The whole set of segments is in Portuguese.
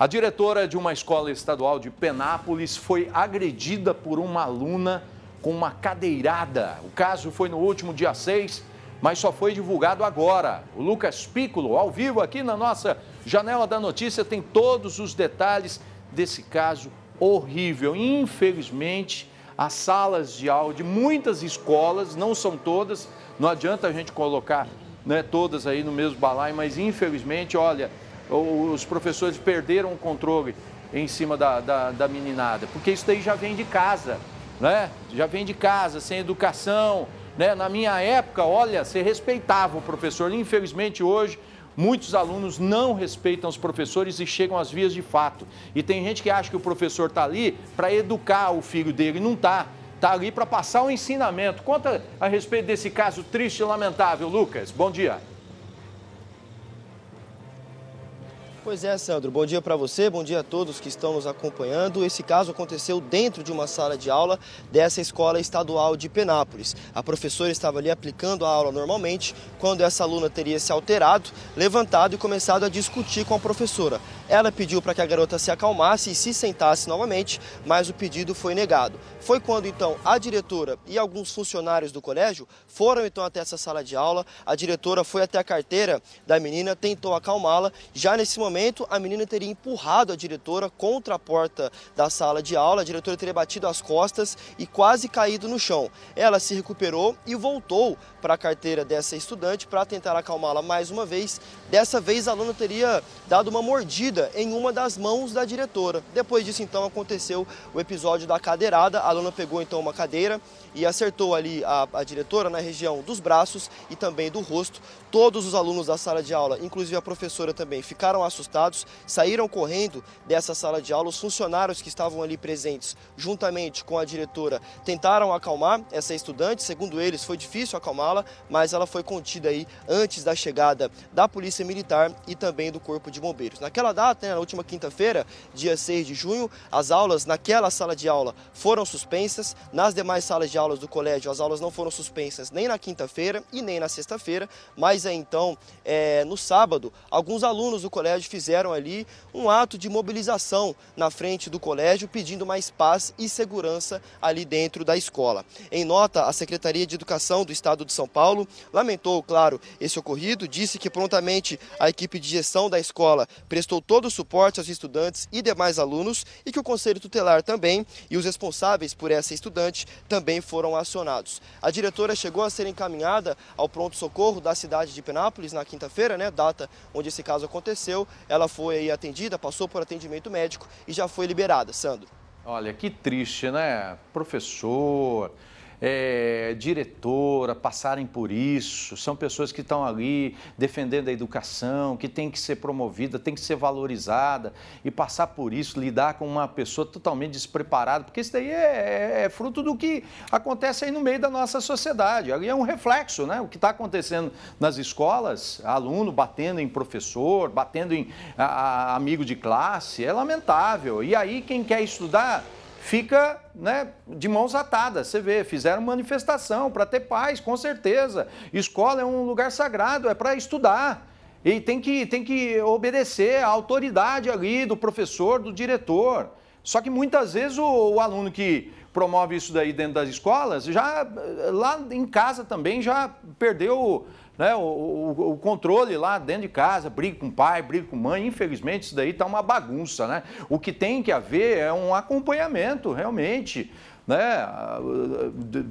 A diretora de uma escola estadual de Penápolis foi agredida por uma aluna com uma cadeirada. O caso foi no último dia 6, mas só foi divulgado agora. O Lucas Piccolo, ao vivo aqui na nossa janela da notícia, tem todos os detalhes desse caso horrível. Infelizmente, as salas de aula de muitas escolas, não são todas, não adianta a gente colocar né, todas aí no mesmo balaio, mas infelizmente, olha, os professores perderam o controle em cima da, da, da meninada, porque isso daí já vem de casa, né? Já vem de casa, sem educação, né? Na minha época, olha, você respeitava o professor. Infelizmente, hoje, muitos alunos não respeitam os professores e chegam às vias de fato. E tem gente que acha que o professor está ali para educar o filho dele. Não está. Está ali para passar o ensinamento. Conta a respeito desse caso triste e lamentável, Lucas. Bom dia. Pois é, Sandro. Bom dia para você, bom dia a todos que estão nos acompanhando. Esse caso aconteceu dentro de uma sala de aula dessa escola estadual de Penápolis. A professora estava ali aplicando a aula normalmente quando essa aluna teria se alterado, levantado e começado a discutir com a professora. Ela pediu para que a garota se acalmasse e se sentasse novamente, mas o pedido foi negado. Foi quando então a diretora e alguns funcionários do colégio foram então até essa sala de aula. A diretora foi até a carteira da menina, tentou acalmá-la. Já nesse momento, a menina teria empurrado a diretora contra a porta da sala de aula. A diretora teria batido as costas e quase caído no chão. Ela se recuperou e voltou para a carteira dessa estudante para tentar acalmá-la mais uma vez. Dessa vez, a aluna teria dado uma mordida em uma das mãos da diretora. Depois disso, então, aconteceu o episódio da cadeirada. A aluna pegou, então, uma cadeira e acertou ali a, a diretora na região dos braços e também do rosto. Todos os alunos da sala de aula, inclusive a professora também, ficaram assustados, saíram correndo dessa sala de aula. Os funcionários que estavam ali presentes, juntamente com a diretora, tentaram acalmar essa estudante. Segundo eles, foi difícil acalmá-la, mas ela foi contida aí antes da chegada da Polícia Militar e também do Corpo de Bombeiros. Naquela data, né, na última quinta-feira, dia 6 de junho, as aulas naquela sala de aula foram suspensas. Nas demais salas de aulas do colégio, as aulas não foram suspensas nem na quinta-feira e nem na sexta-feira, mas mas é, então, é, no sábado, alguns alunos do colégio fizeram ali um ato de mobilização na frente do colégio, pedindo mais paz e segurança ali dentro da escola. Em nota, a Secretaria de Educação do Estado de São Paulo lamentou, claro, esse ocorrido, disse que prontamente a equipe de gestão da escola prestou todo o suporte aos estudantes e demais alunos e que o Conselho Tutelar também e os responsáveis por essa estudante também foram acionados. A diretora chegou a ser encaminhada ao pronto-socorro da cidade cidade de Penápolis na quinta-feira, né, data onde esse caso aconteceu. Ela foi atendida, passou por atendimento médico e já foi liberada. Sandro. Olha, que triste, né? Professor, é, diretora passarem por isso, são pessoas que estão ali defendendo a educação, que tem que ser promovida, tem que ser valorizada e passar por isso, lidar com uma pessoa totalmente despreparada, porque isso daí é, é, é fruto do que acontece aí no meio da nossa sociedade. Ali é um reflexo, né? O que está acontecendo nas escolas, aluno batendo em professor, batendo em a, a, amigo de classe, é lamentável. E aí quem quer estudar fica né, de mãos atadas. Você vê, fizeram manifestação para ter paz, com certeza. Escola é um lugar sagrado, é para estudar. E tem que, tem que obedecer à autoridade ali do professor, do diretor. Só que muitas vezes o, o aluno que promove isso daí dentro das escolas, já lá em casa também já perdeu né, o, o, o, controle lá dentro de casa, briga com o pai, briga com a mãe, infelizmente isso daí está uma bagunça, né? O que tem que haver é um acompanhamento, realmente, né?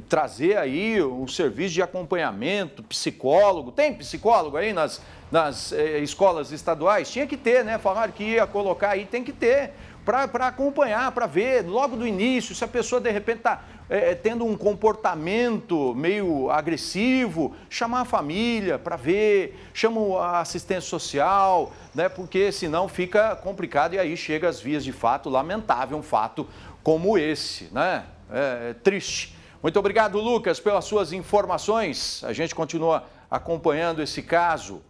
Trazer aí um serviço de acompanhamento, psicólogo, tem psicólogo aí nas, nas eh, escolas estaduais? Tinha que ter, né? Falaram que ia colocar aí, tem que ter, para acompanhar, para ver logo do início, se a pessoa de repente está é, é, tendo um comportamento meio agressivo, chamar a família para ver, chama a assistência social, né, porque senão fica complicado e aí chega às vias de fato, lamentável um fato como esse, né? É, é triste. Muito obrigado, Lucas, pelas suas informações. A gente continua acompanhando esse caso.